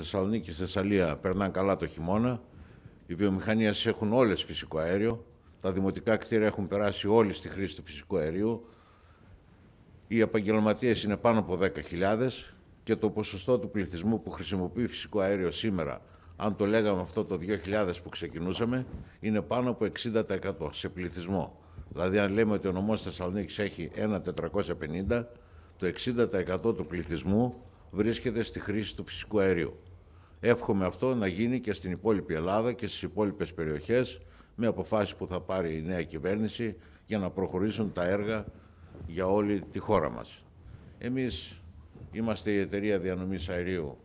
Θεσσαλονίκη και Θεσσαλία περνάνε καλά το χειμώνα. Οι βιομηχανίες έχουν όλες φυσικό αέριο. Τα δημοτικά κτίρια έχουν περάσει όλοι στη χρήση του φυσικού αερίου. Οι επαγγελματίες είναι πάνω από 10.000 και το ποσοστό του πληθυσμού που χρησιμοποιεί φυσικό αέριο σήμερα, αν το λέγαμε αυτό το 2000 που ξεκινούσαμε, είναι πάνω από 60% σε πληθυσμό. Δηλαδή, αν λέμε ότι ο νομός Θεσσαλονίκης έχει 1.450, το 60% του πληθυσμού βρίσκεται στη χρήση του φυσικού αερίου. Εύχομαι αυτό να γίνει και στην υπόλοιπη Ελλάδα και στις υπόλοιπες περιοχές με αποφάσεις που θα πάρει η νέα κυβέρνηση για να προχωρήσουν τα έργα για όλη τη χώρα μας. Εμείς είμαστε η εταιρεία διανομής αερίου.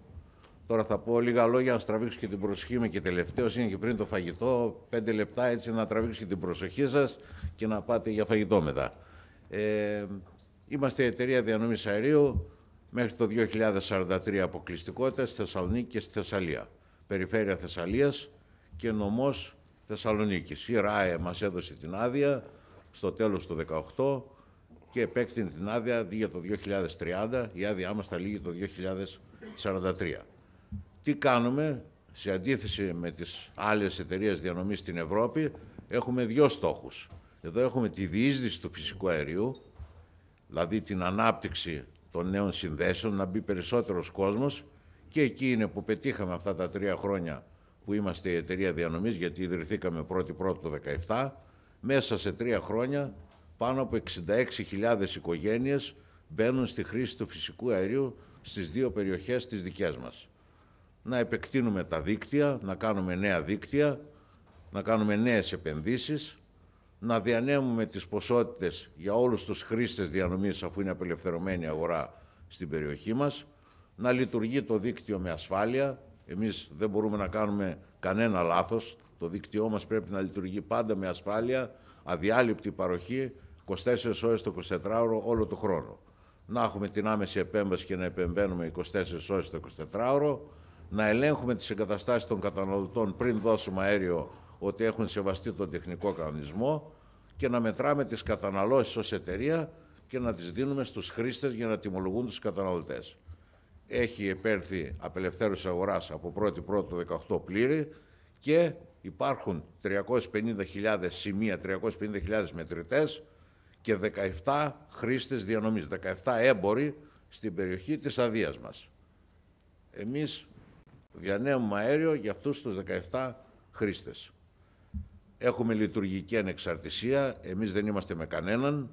Τώρα θα πω λίγα λόγια να στραβήξω και την προσοχή μου και τελευταίος είναι και πριν το φαγητό. Πέντε λεπτά έτσι να τραβήξω και την προσοχή σας και να πάτε για φαγητό μετά. Ε, είμαστε η εταιρεία διανομής αερίου μέχρι το 2043 αποκλειστικότητα στη Θεσσαλονίκης και στη Θεσσαλία. Περιφέρεια Θεσσαλίας και νομός Θεσσαλονίκης. Η ΡΑΕ μας έδωσε την άδεια στο τέλος του 2018 και επέκτηνε την άδεια για το 2030. Η άδειά μας θα λύγει το 2043. Τι κάνουμε, σε αντίθεση με τις άλλες εταιρείες διανομής στην Ευρώπη, έχουμε δύο στόχους. Εδώ έχουμε τη διείσδυση του φυσικού αερίου, δηλαδή την ανάπτυξη των νέων συνδέσεων, να μπει περισσότερος κόσμος και εκεί είναι που πετύχαμε αυτά τα τρία χρόνια που είμαστε η εταιρεία διανομής, γιατί ιδρυθήκαμε πρώτη πρώτη το 2017. Μέσα σε τρία χρόνια πάνω από 66.000 οικογένειες μπαίνουν στη χρήση του φυσικού αερίου στις δύο περιοχές της δικές μας. Να επεκτείνουμε τα δίκτυα, να κάνουμε νέα δίκτυα, να κάνουμε νέες επενδύσεις, να διανέμουμε τις ποσότητες για όλους τους χρήστες διανομής αφού είναι απελευθερωμένη αγορά στην περιοχή μας, να λειτουργεί το δίκτυο με ασφάλεια. Εμείς δεν μπορούμε να κάνουμε κανένα λάθος. Το δίκτυό μας πρέπει να λειτουργεί πάντα με ασφάλεια, αδιάλειπτη παροχή, 24 ώρες το 24ωρο όλο το χρόνο. Να έχουμε την άμεση επέμβαση και να επεμβαίνουμε 24 ώρες το 24ωρο, να ελέγχουμε τις εγκαταστάσεις των καταναλωτών πριν δώσουμε αέριο ότι έχουν σεβαστεί τον τεχνικό κανονισμό και να μετράμε τις καταναλώσεις ως εταιρεία και να τις δίνουμε στους χρήστες για να τιμολογούν τους καταναλωτές. Έχει επέρθει απελευθέρωση αγοράς από 1η Πρώτου 18 πλήρη και υπάρχουν 350.000 σημεία, 350.000 μετρητές και 17 χρήστες διανομής, 17 έμποροι στην περιοχή της αδείας μας. Εμείς διανέμουμε αέριο για αυτούς τους 17 χρήστες. Έχουμε λειτουργική ανεξαρτησία, εμείς δεν είμαστε με κανέναν.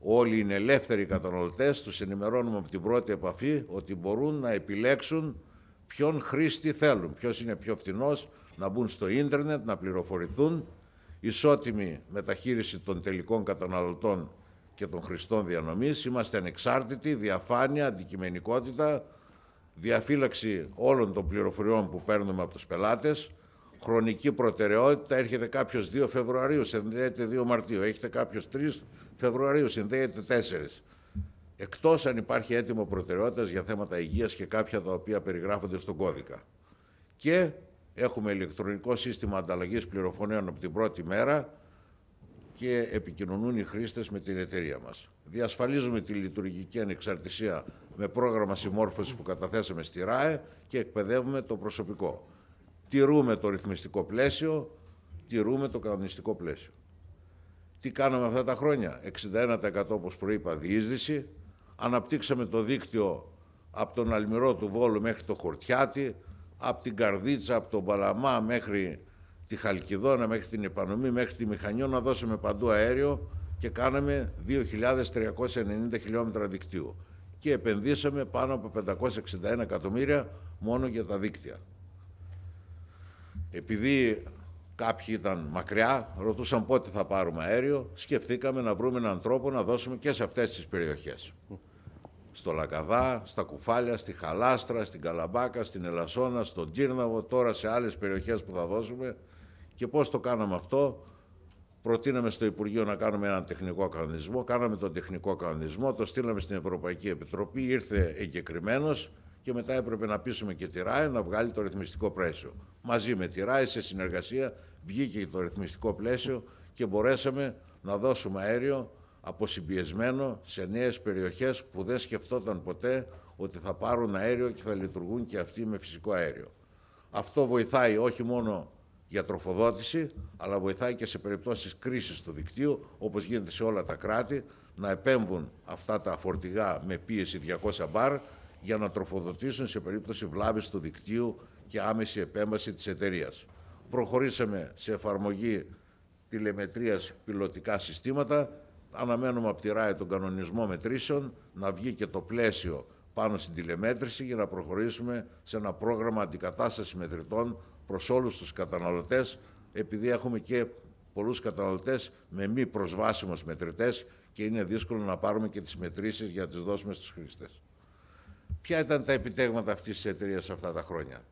Όλοι είναι ελεύθεροι καταναλωτές, τους ενημερώνουμε από την πρώτη επαφή ότι μπορούν να επιλέξουν ποιον χρήστη θέλουν, ποιος είναι πιο φτηνός, να μπουν στο ίντερνετ, να πληροφορηθούν, ισότιμη μεταχείριση των τελικών καταναλωτών και των χρηστών διανομής. Είμαστε ανεξάρτητοι, διαφάνεια, αντικειμενικότητα, διαφύλαξη όλων των πληροφοριών που παίρνουμε από τους πελάτες, χρονική προτεραιότητα. Έρχεται κάποιος 2 Φεβρουαρίου, συνδέεται 2 Μαρτίου. Έχετε κάποιος 3 Φεβρουαρίου, συνδέεται 4. Εκτός αν υπάρχει έτοιμο προτεραιότητας για θέματα υγείας και κάποια τα οποία περιγράφονται στον κώδικα. Και έχουμε ηλεκτρονικό σύστημα ανταλλαγής πληροφοριών από την πρώτη μέρα και επικοινωνούν οι χρήστες με την εταιρεία μας. Διασφαλίζουμε τη λειτουργική ανεξαρτησία με πρόγραμμα συμμόρφωσης που καταθέσαμε στη ΡΑΕ και εκπαιδεύουμε το προσωπικό τηρούμε το ρυθμιστικό πλαίσιο, τηρούμε το κανονιστικό πλαίσιο. Τι κάναμε αυτά τα χρόνια; 61% όπως προείπα διείσδυση. Αναπτύξαμε το δίκτυο από τον Αλμυρό του Βόλου μέχρι το Χορτιάτι, από την Καρδίτσα, από τον Παλαμά μέχρι τη Χαλκιδόνα, μέχρι την Επανομή, μέχρι τη Μηχανιό να δώσουμε παντού αέριο και κάναμε 2.390 χιλιόμετρα δικτύου. Και επενδύσαμε πάνω από 561 εκατομμύρια μόνο για τα δίκτυα. Επειδή κάποιοι ήταν μακριά, ρωτούσαν πότε θα πάρουμε αέριο, σκεφτήκαμε να βρούμε έναν τρόπο να δώσουμε και σε αυτές τις περιοχές. Στο Λακαδά, στα Κουφάλια, στη Χαλάστρα, στην Καλαμπάκα, στην Ελασσόνα, στον Τζίρναβο, τώρα σε άλλες περιοχές που θα δώσουμε. Και πώς το κάναμε αυτό, προτείναμε στο Υπουργείο να κάνουμε έναν τεχνικό κανονισμό, κάναμε τον τεχνικό κανονισμό, το στείλαμε στην Ευρωπαϊκή Επιτροπή, ήρθε εγκεκριμένος και μετά έπρεπε να πείσουμε και τη ΡΑΕ να βγάλει το ρυθμιστικό πλαίσιο. Μαζί με τη ΡΑΕ σε συνεργασία βγήκε το ρυθμιστικό πλαίσιο και μπορέσαμε να δώσουμε αέριο αποσυμπιεσμένο σε νέες περιοχές που δεν σκεφτόταν ποτέ ότι θα πάρουν αέριο και θα λειτουργούν και αυτοί με φυσικό αέριο. Αυτό βοηθάει όχι μόνο για τροφοδότηση, αλλά βοηθάει και σε περιπτώσεις κρίσης του δικτύου, όπως γίνεται σε όλα τα κράτη, να επέμβουν αυτά τα φορτηγά με πίεση 200 μπαρ για να τροφοδοτήσουν σε περίπτωση βλάβης του δικτύου και άμεση επέμβαση της εταιρείας. Προχωρήσαμε σε εφαρμογή τηλεμετρίας πιλωτικά συστήματα. Αναμένουμε από τη ΡΑΕ τον κανονισμό μετρήσεων να βγει και το πλαίσιο πάνω στην τηλεμέτρηση για να προχωρήσουμε σε ένα πρόγραμμα αντικατάστασης μετρητών προς όλους τους καταναλωτές επειδή έχουμε και πολλούς καταναλωτές με μη προσβάσιμους μετρητές και είναι δύσκολο να πάρουμε και τις μετρήσεις για να τις δώσουμε στους χρήστες. Ποια ήταν τα επιτέγματα αυτής της εταιρείας αυτά τα χρόνια;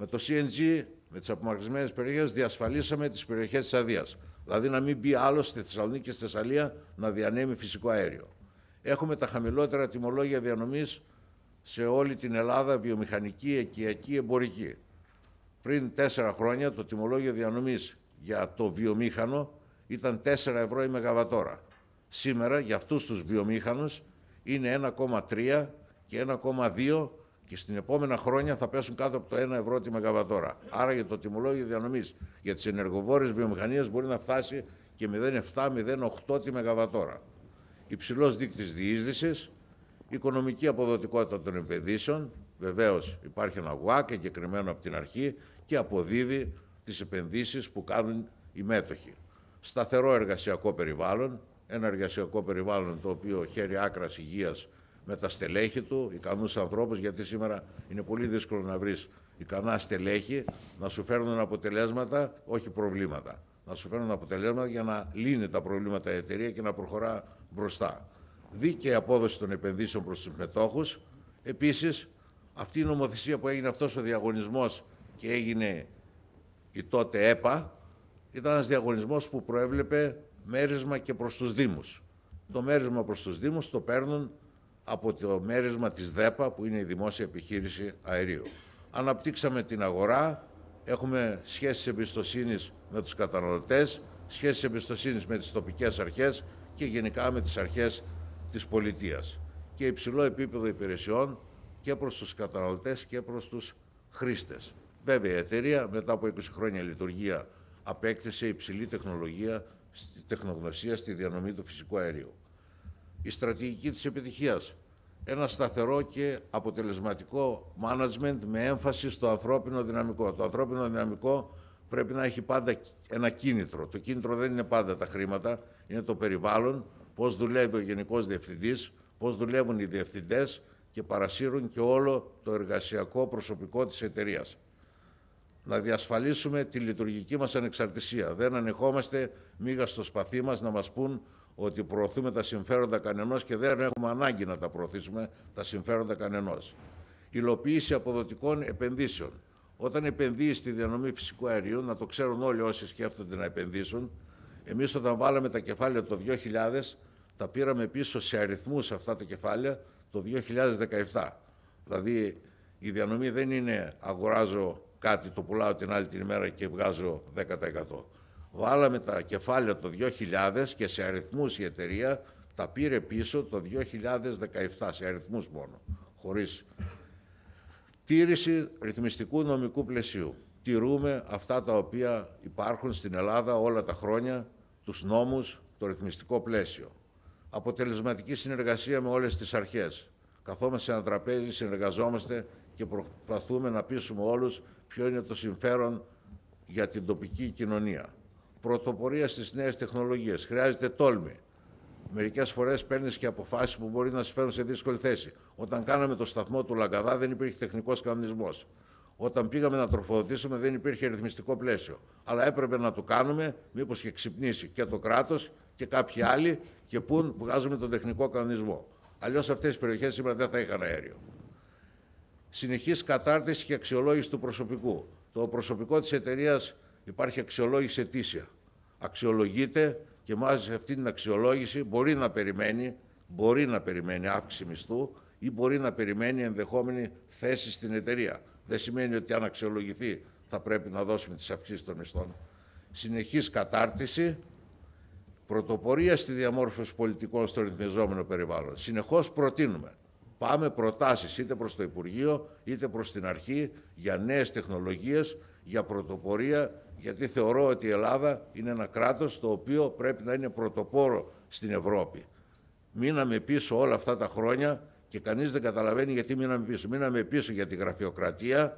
Με το CNG, με τις απομακρυσμένες περιοχές, διασφαλίσαμε τις περιοχές της Αδείας. Δηλαδή να μην μπει άλλο στη Θεσσαλονίκη και στη Θεσσαλία να διανέμει φυσικό αέριο. Έχουμε τα χαμηλότερα τιμολόγια διανομής σε όλη την Ελλάδα, βιομηχανική, οικιακή, εμπορική. Πριν τέσσερα χρόνια το τιμολόγιο διανομής για το βιομήχανο ήταν 4 ευρώ η μεγαβατόρα. Σήμερα για αυτούς τους βιομήχανους είναι 1,3 και 1,2 και στην επόμενα χρόνια θα πέσουν κάτω από το 1 ευρώ τη μεγαβατόρα. Άρα για το τιμολόγιο διανομής για τις ενεργοβόρες βιομηχανίες μπορεί να φτάσει και 0,7-0,8 τη μεγαβατόρα. Υψηλός δείκτης διείσδυσης, οικονομική αποδοτικότητα των επενδύσεων, βεβαίως υπάρχει ένα ΓΟΑΚ εγκεκριμένο από την αρχή και αποδίδει τις επενδύσεις που κάνουν οι μέτοχοι. Σταθερό εργασιακό περιβάλλον, ένα εργασιακό περιβάλλον το οποίο χέρι άκρας υγείας με τα στελέχη του, ικανούς ανθρώπους, γιατί σήμερα είναι πολύ δύσκολο να βρεις ικανά στελέχη, να σου φέρνουν αποτελέσματα, όχι προβλήματα. Να σου φέρνουν αποτελέσματα για να λύνει τα προβλήματα η εταιρεία και να προχωρά μπροστά. Δίκαιη απόδοση των επενδύσεων προς τους μετόχους. Επίσης, αυτή η νομοθεσία που έγινε αυτός ο διαγωνισμός και έγινε η τότε ΕΠΑ, ήταν ένας διαγωνισμός που προέβλεπε μέρισμα και προς τους Δήμους. Το μέρισμα προς τους Δήμους το παίρνουν από το μέρισμα της ΔΕΠΑ, που είναι η Δημόσια Επιχείρηση Αερίου. Αναπτύξαμε την αγορά, έχουμε σχέσεις εμπιστοσύνης με τους καταναλωτές, σχέσεις εμπιστοσύνης με τις τοπικές αρχές και γενικά με τις αρχές της πολιτείας. Και υψηλό επίπεδο υπηρεσιών και προς τους καταναλωτές και προς τους χρήστες. Βέβαια, η εταιρεία μετά από 20 χρόνια λειτουργία απέκτησε υψηλή τεχνολογία, τεχνογνωσία στη διανομή του φυσικού αερίου. Η στρατηγική της επιτυχίας. Ένα σταθερό και αποτελεσματικό management με έμφαση στο ανθρώπινο δυναμικό. Το ανθρώπινο δυναμικό πρέπει να έχει πάντα ένα κίνητρο. Το κίνητρο δεν είναι πάντα τα χρήματα, είναι το περιβάλλον, πώς δουλεύει ο Γενικός Διευθυντής, πώς δουλεύουν οι διευθυντές και παρασύρουν και όλο το εργασιακό προσωπικό της εταιρείας να διασφαλίσουμε τη λειτουργική μας ανεξαρτησία. Δεν ανεχόμαστε μίγα στο σπαθί μας να μας πούν ότι προωθούμε τα συμφέροντα κανενός και δεν έχουμε ανάγκη να τα προωθήσουμε τα συμφέροντα κανενός. Υλοποίηση αποδοτικών επενδύσεων. Όταν επενδύει στη διανομή φυσικού αερίου, να το ξέρουν όλοι όσοι σκέφτονται να επενδύσουν, εμείς όταν βάλαμε τα κεφάλαια το 2000, τα πήραμε πίσω σε αριθμούς αυτά τα κεφάλαια το 2017. Δηλαδή η διανομή δεν είναι αγοράζω κάτι το πουλάω την άλλη την ημέρα και βγάζω 10%. Βάλαμε τα κεφάλαια το 2000 και σε αριθμούς η εταιρεία τα πήρε πίσω το 2017, σε αριθμούς μόνο, χωρίς τήρηση ρυθμιστικού νομικού πλαισίου. Τηρούμε αυτά τα οποία υπάρχουν στην Ελλάδα όλα τα χρόνια, τους νόμους, το ρυθμιστικό πλαίσιο. Αποτελεσματική συνεργασία με όλες τις αρχές. Καθόμαστε σε ένα τραπέζι, συνεργαζόμαστε και προσπαθούμε να πείσουμε όλους ποιο είναι το συμφέρον για την τοπική κοινωνία. Πρωτοπορία στις νέες τεχνολογίες. Χρειάζεται τόλμη. Μερικές φορές παίρνεις και αποφάσεις που μπορεί να σε φέρουν σε δύσκολη θέση. Όταν κάναμε το σταθμό του Λαγκαδά, δεν υπήρχε τεχνικός κανονισμός. Όταν πήγαμε να τροφοδοτήσουμε, δεν υπήρχε ρυθμιστικό πλαίσιο. Αλλά έπρεπε να το κάνουμε, μήπως και ξυπνήσει και το κράτος και κάποιοι άλλοι, και πούν βγάζουμε τον τεχνικό κανονισμό. Αλλιώς αυτές οι περιοχές σήμερα δεν θα είχαν αέριο συνεχής κατάρτιση και αξιολόγηση του προσωπικού. Το προσωπικό της εταιρείας υπάρχει αξιολόγηση ετήσια. Αξιολογείται και μάζει αυτή την αξιολόγηση μπορεί να περιμένει, μπορεί να περιμένει αύξηση μισθού ή μπορεί να περιμένει ενδεχόμενη θέση στην εταιρεία. Δεν σημαίνει ότι αν αξιολογηθεί θα πρέπει να δώσουμε τις αυξήσεις των μισθών. Συνεχής κατάρτιση, πρωτοπορία στη διαμόρφωση πολιτικών στο ρυθμιζόμενο περιβάλλον. Συνεχώς προτείνουμε πάμε προτάσεις είτε προς το Υπουργείο είτε προς την αρχή για νέες τεχνολογίες, για πρωτοπορία, γιατί θεωρώ ότι η Ελλάδα είναι ένα κράτος το οποίο πρέπει να είναι πρωτοπόρο στην Ευρώπη. Μείναμε πίσω όλα αυτά τα χρόνια και κανείς δεν καταλαβαίνει γιατί μείναμε πίσω. Μείναμε πίσω για τη γραφειοκρατία,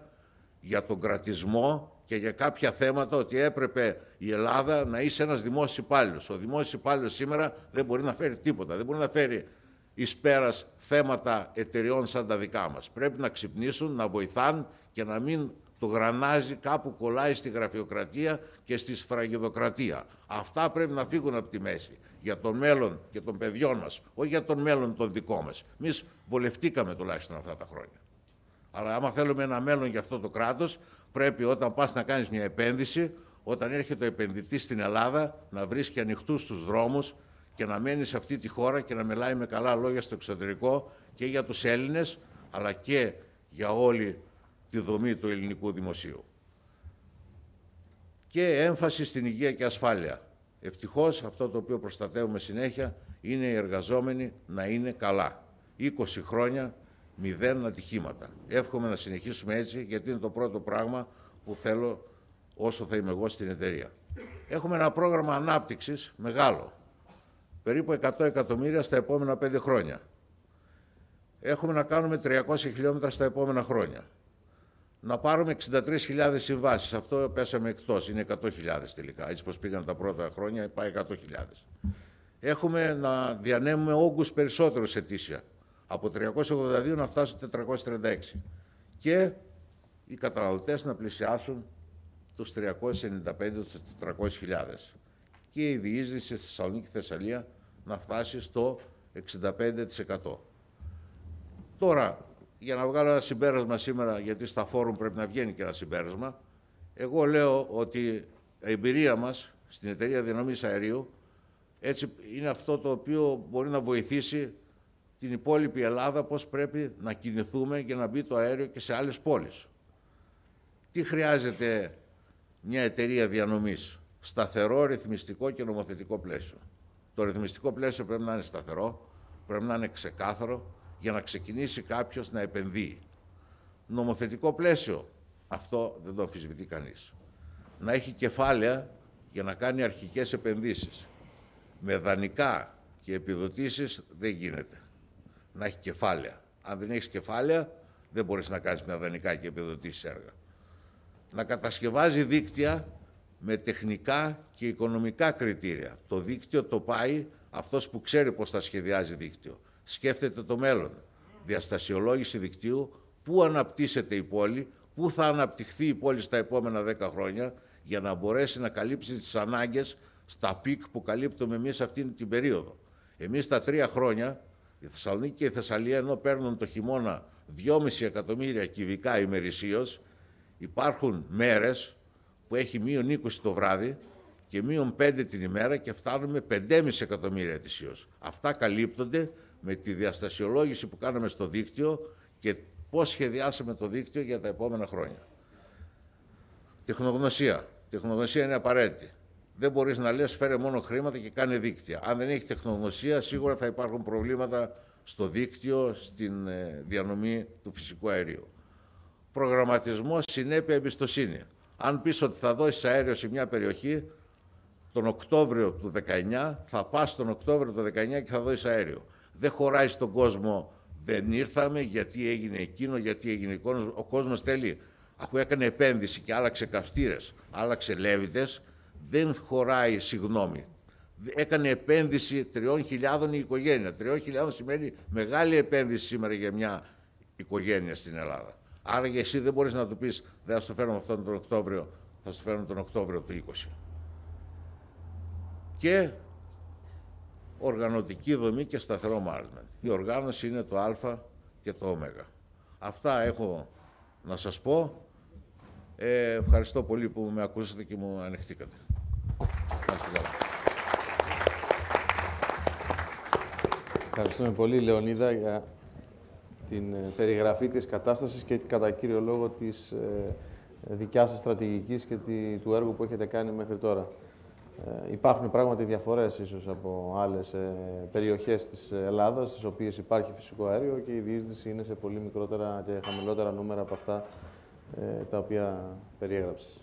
για τον κρατισμό και για κάποια θέματα ότι έπρεπε η Ελλάδα να είσαι ένας δημόσιος υπάλληλος. Ο δημόσιος υπάλληλος σήμερα δεν μπορεί να φέρει τίποτα. Δεν μπορεί να φέρει εις πέρας θέματα εταιριών σαν τα δικά μας. Πρέπει να ξυπνήσουν, να βοηθάν και να μην το γρανάζι κάπου κολλάει στη γραφειοκρατία και στη σφραγιδοκρατία. Αυτά πρέπει να φύγουν από τη μέση για τον μέλλον και των παιδιών μας, όχι για τον μέλλον των δικών μας. Εμείς βολευτήκαμε τουλάχιστον αυτά τα χρόνια. Αλλά άμα θέλουμε ένα μέλλον για αυτό το κράτος, πρέπει όταν πας να κάνεις μια επένδυση, όταν έρχεται ο επενδυτής στην Ελλάδα, να βρίσκει ανοιχτούς τους δρόμους και να μένει σε αυτή τη χώρα και να μιλάει με καλά λόγια στο εξωτερικό και για τους Έλληνες, αλλά και για όλη τη δομή του ελληνικού δημοσίου. Και έμφαση στην υγεία και ασφάλεια. Ευτυχώς αυτό το οποίο προστατεύουμε συνέχεια είναι οι εργαζόμενοι να είναι καλά. 20 χρόνια μηδέν ατυχήματα. Εύχομαι να συνεχίσουμε έτσι γιατί είναι το πρώτο πράγμα που θέλω όσο θα είμαι εγώ στην εταιρεία. Έχουμε ένα πρόγραμμα ανάπτυξης μεγάλο. Περίπου 100 εκατομμύρια στα επόμενα 5 χρόνια. Έχουμε να κάνουμε 300 χιλιόμετρα στα επόμενα χρόνια να πάρουμε 63.000 συμβάσεις. Αυτό πέσαμε εκτός. Είναι 100.000 τελικά. Έτσι, πώ πήγαν τα πρώτα χρόνια, πάει 100.000. Έχουμε να διανέμουμε όγκους περισσότερους ετήσια. Από 382 να φτάσουν 436. Και οι καταναλωτές να πλησιάσουν τους 395-400.000. Και η διείσδυση στη Θεσσαλονίκη Θεσσαλία να φτάσει στο 65%. Τώρα, για να βγάλω ένα συμπέρασμα σήμερα, γιατί στα φόρουμ πρέπει να βγαίνει και ένα συμπέρασμα, εγώ λέω ότι η εμπειρία μας στην εταιρεία διανομής αερίου έτσι είναι αυτό το οποίο μπορεί να βοηθήσει την υπόλοιπη Ελλάδα πώς πρέπει να κινηθούμε για να μπει το αέριο και σε άλλες πόλεις. Τι χρειάζεται μια εταιρεία διανομής; Σταθερό, ρυθμιστικό και νομοθετικό πλαίσιο. Το ρυθμιστικό πλαίσιο πρέπει να είναι σταθερό, πρέπει να είναι ξεκάθαρο, για να ξεκινήσει κάποιος να επενδύει. Νομοθετικό πλαίσιο, αυτό δεν το αμφισβητεί κανείς. Να έχει κεφάλαια για να κάνει αρχικές επενδύσεις. Με δανεικά και επιδοτήσεις δεν γίνεται. Να έχει κεφάλαια. Αν δεν έχεις κεφάλαια, δεν μπορείς να κάνεις με δανεικά και επιδοτήσεις έργα. Να κατασκευάζει δίκτυα με τεχνικά και οικονομικά κριτήρια. Το δίκτυο το πάει αυτός που ξέρει πώς θα σχεδιάζει δίκτυο σκέφτεται το μέλλον. Διαστασιολόγηση δικτύου, πού αναπτύσσεται η πόλη, πού θα αναπτυχθεί η πόλη στα επόμενα δέκα χρόνια, για να μπορέσει να καλύψει τις ανάγκες στα peak που καλύπτουμε εμείς αυτήν την περίοδο. Εμείς τα τρία χρόνια, η Θεσσαλονίκη και η Θεσσαλία, ενώ παίρνουν το χειμώνα 2,5 εκατομμύρια κυβικά ημερησίως, υπάρχουν μέρες που έχει μείον 20 το βράδυ και μείον 5 την ημέρα και φτάνουμε 5,5 εκατομμύρια ετησίως. Αυτά καλύπτονται με τη διαστασιολόγηση που κάναμε στο δίκτυο και πώς σχεδιάσαμε το δίκτυο για τα επόμενα χρόνια. Τεχνογνωσία. Τεχνογνωσία είναι απαραίτητη. Δεν μπορείς να λες φέρε μόνο χρήματα και κάνει δίκτυα. Αν δεν έχει τεχνογνωσία σίγουρα θα υπάρχουν προβλήματα στο δίκτυο, στην ε, διανομή του φυσικού αερίου. Προγραμματισμός, συνέπεια, εμπιστοσύνη. Αν πεις ότι θα δώσεις αέριο σε μια περιοχή, τον Οκτώβριο του 19 θα πας τον Οκτώβριο του 19 και θα δώσεις αέριο δεν χωράει στον κόσμο, δεν ήρθαμε, γιατί έγινε εκείνο, γιατί έγινε εκείνο. Ο κόσμος θέλει, αφού έκανε επένδυση και άλλαξε καυστήρες, άλλαξε λέβητες, δεν χωράει συγγνώμη. Έκανε επένδυση 3.000 η οικογένεια. 3.000 σημαίνει μεγάλη επένδυση σήμερα για μια οικογένεια στην Ελλάδα. Άρα και εσύ δεν μπορείς να του πεις δεν θα στο φέρω αυτόν τον Οκτώβριο, θα στο φέρω τον Οκτώβριο του 20. Και οργανωτική δομή και σταθερό management. Η οργάνωση είναι το α και το ω. Αυτά έχω να σας πω. Ε, ευχαριστώ πολύ που με ακούσατε και μου ανεχτήκατε. Ευχαριστούμε πολύ, Λεωνίδα, για την ε, περιγραφή της κατάστασης και κατά κύριο λόγο της ε, δικιάς σας στρατηγικής και του έργου που έχετε κάνει μέχρι τώρα. Ε, υπάρχουν πράγματι διαφορές ίσως από άλλες ε, περιοχές της Ελλάδας, στις οποίες υπάρχει φυσικό αέριο και η διείσδυση είναι σε πολύ μικρότερα και χαμηλότερα νούμερα από αυτά ε, τα οποία περιέγραψες.